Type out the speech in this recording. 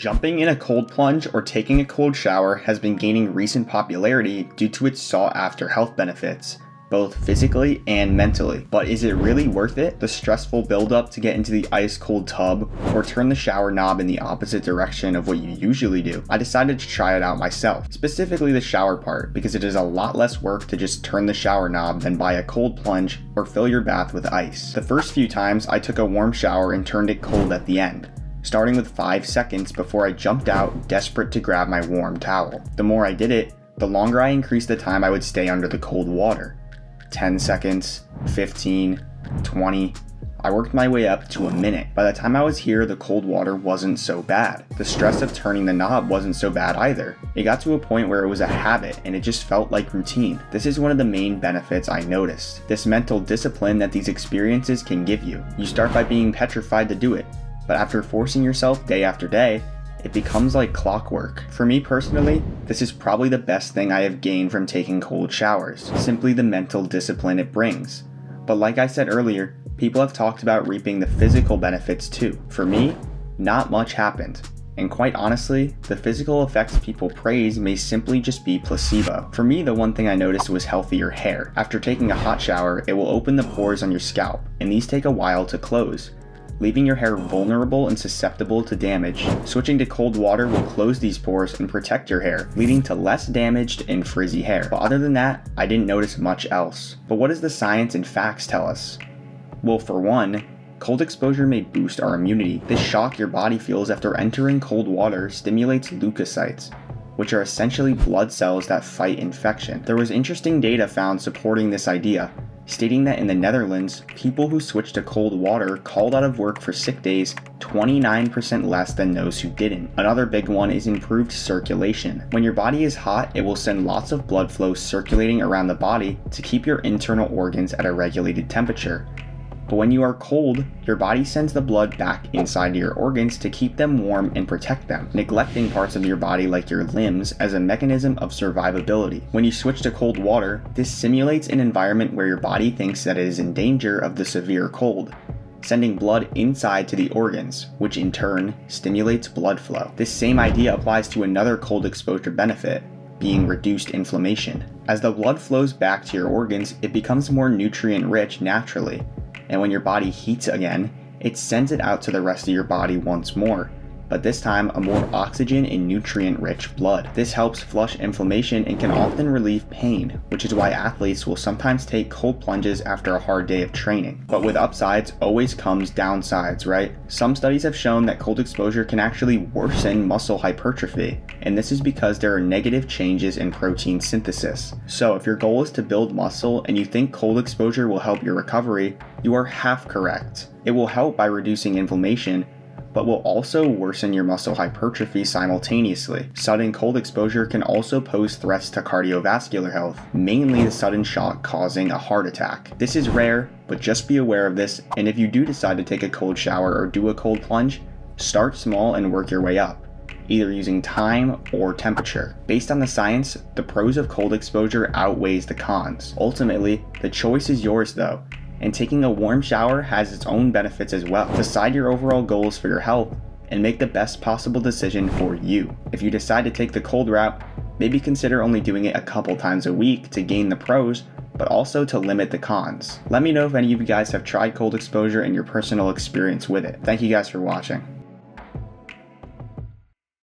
Jumping in a cold plunge or taking a cold shower has been gaining recent popularity due to its sought after health benefits, both physically and mentally. But is it really worth it? The stressful buildup to get into the ice cold tub or turn the shower knob in the opposite direction of what you usually do? I decided to try it out myself, specifically the shower part, because it is a lot less work to just turn the shower knob than buy a cold plunge or fill your bath with ice. The first few times I took a warm shower and turned it cold at the end starting with 5 seconds before I jumped out, desperate to grab my warm towel. The more I did it, the longer I increased the time I would stay under the cold water. 10 seconds, 15, 20. I worked my way up to a minute. By the time I was here, the cold water wasn't so bad. The stress of turning the knob wasn't so bad either. It got to a point where it was a habit and it just felt like routine. This is one of the main benefits I noticed. This mental discipline that these experiences can give you. You start by being petrified to do it, but after forcing yourself day after day, it becomes like clockwork. For me personally, this is probably the best thing I have gained from taking cold showers, simply the mental discipline it brings. But like I said earlier, people have talked about reaping the physical benefits too. For me, not much happened. And quite honestly, the physical effects people praise may simply just be placebo. For me, the one thing I noticed was healthier hair. After taking a hot shower, it will open the pores on your scalp, and these take a while to close leaving your hair vulnerable and susceptible to damage. Switching to cold water will close these pores and protect your hair, leading to less damaged and frizzy hair. But other than that, I didn't notice much else. But what does the science and facts tell us? Well, for one, Cold exposure may boost our immunity. This shock your body feels after entering cold water stimulates leukocytes, which are essentially blood cells that fight infection. There was interesting data found supporting this idea, stating that in the Netherlands, people who switched to cold water called out of work for sick days 29% less than those who didn't. Another big one is improved circulation. When your body is hot, it will send lots of blood flow circulating around the body to keep your internal organs at a regulated temperature. But when you are cold, your body sends the blood back inside your organs to keep them warm and protect them, neglecting parts of your body like your limbs as a mechanism of survivability. When you switch to cold water, this simulates an environment where your body thinks that it is in danger of the severe cold, sending blood inside to the organs, which in turn stimulates blood flow. This same idea applies to another cold exposure benefit, being reduced inflammation. As the blood flows back to your organs, it becomes more nutrient rich naturally, and when your body heats again, it sends it out to the rest of your body once more, but this time a more oxygen and nutrient rich blood. This helps flush inflammation and can often relieve pain, which is why athletes will sometimes take cold plunges after a hard day of training. But with upsides always comes downsides, right? Some studies have shown that cold exposure can actually worsen muscle hypertrophy, and this is because there are negative changes in protein synthesis. So if your goal is to build muscle and you think cold exposure will help your recovery, you are half correct. It will help by reducing inflammation, but will also worsen your muscle hypertrophy simultaneously. Sudden cold exposure can also pose threats to cardiovascular health, mainly the sudden shock causing a heart attack. This is rare, but just be aware of this, and if you do decide to take a cold shower or do a cold plunge, start small and work your way up either using time or temperature. Based on the science, the pros of cold exposure outweighs the cons. Ultimately, the choice is yours though, and taking a warm shower has its own benefits as well. Decide your overall goals for your health and make the best possible decision for you. If you decide to take the cold route, maybe consider only doing it a couple times a week to gain the pros, but also to limit the cons. Let me know if any of you guys have tried cold exposure and your personal experience with it. Thank you guys for watching.